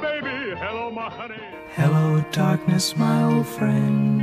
Hello, baby. Hello, my honey. Hello, darkness, my old friend.